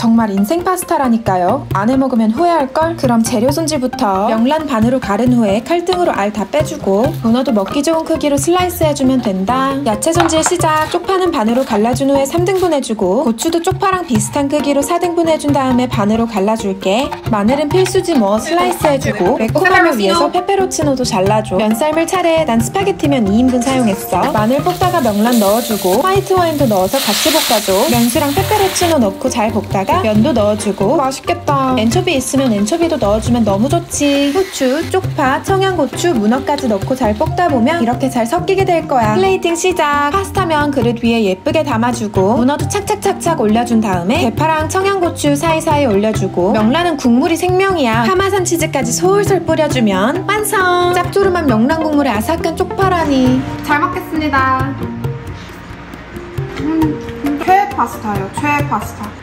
정말 인생 파스타라니까요. 안 해먹으면 후회할걸? 그럼 재료 손질부터 명란 반으로 가른 후에 칼등으로 알 다 빼주고 문어도 먹기 좋은 크기로 슬라이스 해주면 된다. 야채 손질 시작. 쪽파는 반으로 갈라준 후에 3등분 해주고 고추도 쪽파랑 비슷한 크기로 4등분 해준 다음에 반으로 갈라줄게. 마늘은 필수지 뭐 슬라이스 해주고 매콤함을 위해서 페페로치노도 잘라줘. 면 삶을 차례 난 스파게티면 2인분 사용했어. 마늘 볶다가 명란 넣어주고 화이트 와인도 넣어서 같이 볶아줘. 면수랑 페페로치노 넣고 잘 볶 다가 면도 넣어주고 맛있겠다. 엔초비 있으면 엔초비도 넣어주면 너무 좋지. 후추, 쪽파, 청양고추, 문어까지 넣고 잘 볶다 보면 이렇게 잘 섞이게 될 거야. 플레이팅 시작. 파스타면 그릇 위에 예쁘게 담아주고 문어도 착착착착 올려준 다음에 대파랑 청양고추 사이사이 올려주고 명란은 국물이 생명이야. 파마산 치즈까지 솔솔 뿌려주면 완성. 짭조름한 명란 국물에 아삭한 쪽파라니. 잘 먹겠습니다. 음, 최애 파스타예요. 최애 파스타.